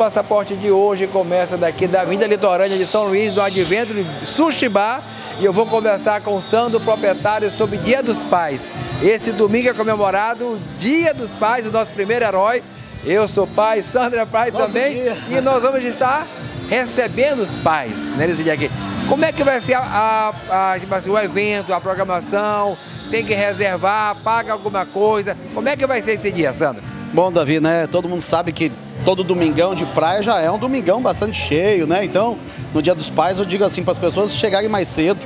passaporte de hoje começa daqui da Vinda Litorânea de São Luís, do Advento de Sushibá. E eu vou conversar com o Sandro, proprietário, sobre Dia dos Pais. Esse domingo é comemorado o Dia dos Pais, o nosso primeiro herói. Eu sou pai, Sandra é pai Nosso também. Dia. E nós vamos estar recebendo os pais né, nesse dia aqui. Como é que vai ser a, a, a tipo assim, o evento, a programação? Tem que reservar, paga alguma coisa? Como é que vai ser esse dia, Sandra? Bom, Davi, né? Todo mundo sabe que todo domingão de praia já é um domingão bastante cheio, né? Então, no Dia dos Pais, eu digo assim para as pessoas chegarem mais cedo,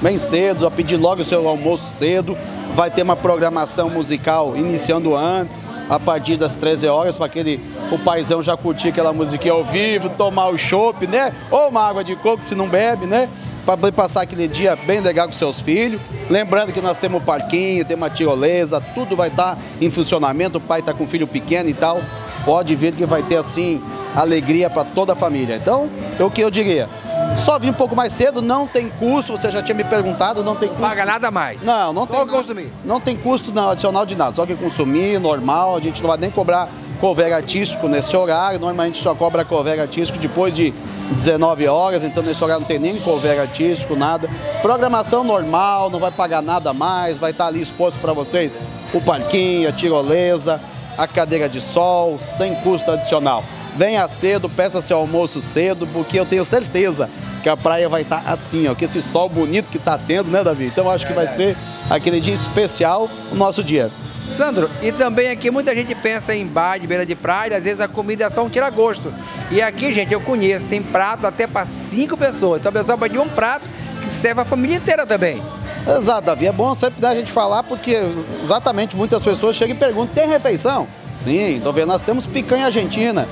bem cedo, a pedir logo o seu almoço cedo. Vai ter uma programação musical iniciando antes, a partir das 13 horas, para aquele o paizão já curtir aquela musiquinha ao vivo, tomar o chopp, né? Ou uma água de coco se não bebe, né? Para passar aquele dia bem legal com seus filhos. Lembrando que nós temos o parquinho, temos a tirolesa, tudo vai estar tá em funcionamento. O pai está com filho pequeno e tal pode ver que vai ter assim alegria para toda a família. Então, é o que eu diria. Só vir um pouco mais cedo, não tem custo, você já tinha me perguntado, não tem custo. Paga nada mais? Não, não só tem. consumir? Não tem custo não, adicional de nada, só que consumir, normal, a gente não vai nem cobrar cover artístico nesse horário, normalmente a gente só cobra cover artístico depois de 19 horas, então nesse horário não tem nem cover artístico, nada. Programação normal, não vai pagar nada mais, vai estar ali exposto para vocês o parquinho, a tirolesa, a cadeira de sol, sem custo adicional. Venha cedo, peça seu almoço cedo, porque eu tenho certeza que a praia vai estar assim, ó, que esse sol bonito que está tendo, né, Davi? Então acho que vai ser aquele dia especial, o nosso dia. Sandro, e também aqui muita gente pensa em bar de beira de praia, às vezes a comida é só um tira-gosto. E aqui, gente, eu conheço, tem prato até para cinco pessoas. Então a pessoa pode um prato que serve a família inteira também. Exato, Davi. É bom sempre a gente falar porque exatamente muitas pessoas chegam e perguntam: tem refeição? Sim, tô vendo, nós temos picanha argentina,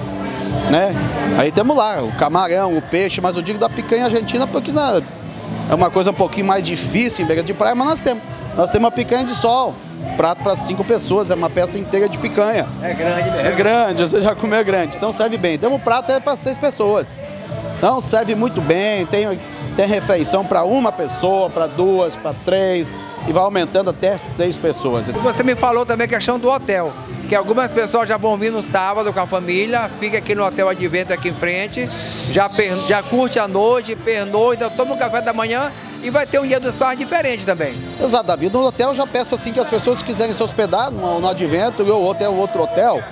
né? Aí temos lá o camarão, o peixe, mas eu digo da picanha argentina porque né, é uma coisa um pouquinho mais difícil em beira de praia, mas nós temos. Nós temos uma picanha de sol, prato para cinco pessoas, é uma peça inteira de picanha. É grande mesmo. É grande, você já comeu grande, então serve bem. Temos um prato é para seis pessoas. Então serve muito bem, tem tem refeição para uma pessoa, para duas, para três e vai aumentando até seis pessoas. Você me falou também a questão do hotel, que algumas pessoas já vão vir no sábado com a família, fica aqui no Hotel Advento aqui em frente, já, já curte a noite, pernoita, toma um café da manhã e vai ter um dia dos pais diferente também. Exato, Davi. No hotel já peço assim que as pessoas que quiserem se hospedar no, no Advento ou até outro hotel,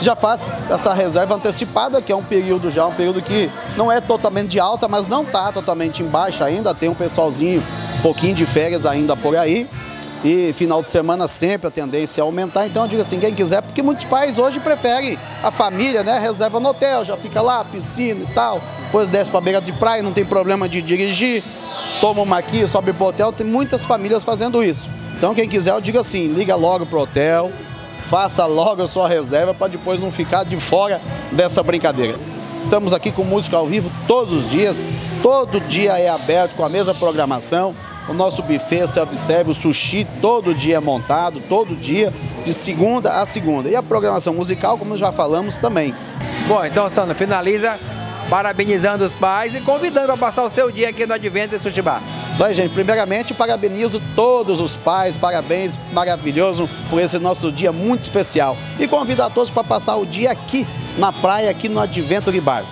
já faz essa reserva antecipada, que é um período já, um período que não é totalmente de alta, mas não está totalmente em baixa ainda, tem um pessoalzinho, um pouquinho de férias ainda por aí. E final de semana sempre a tendência é aumentar, então eu digo assim, quem quiser, porque muitos pais hoje preferem a família, né? Reserva no hotel, já fica lá, piscina e tal, depois desce para beira de praia, não tem problema de dirigir, toma uma aqui, sobe pro hotel, tem muitas famílias fazendo isso. Então quem quiser, eu digo assim, liga logo pro hotel, faça logo a sua reserva para depois não ficar de fora dessa brincadeira. Estamos aqui com música ao vivo todos os dias, todo dia é aberto com a mesma programação. O nosso buffet self-serve, o sushi todo dia é montado, todo dia, de segunda a segunda. E a programação musical, como já falamos, também. Bom, então, Sandra, finaliza parabenizando os pais e convidando para passar o seu dia aqui no Advento em Sutibá. Isso aí, gente. Primeiramente, parabenizo todos os pais, parabéns, maravilhoso por esse nosso dia muito especial. E convido a todos para passar o dia aqui, na praia, aqui no Advento Bar.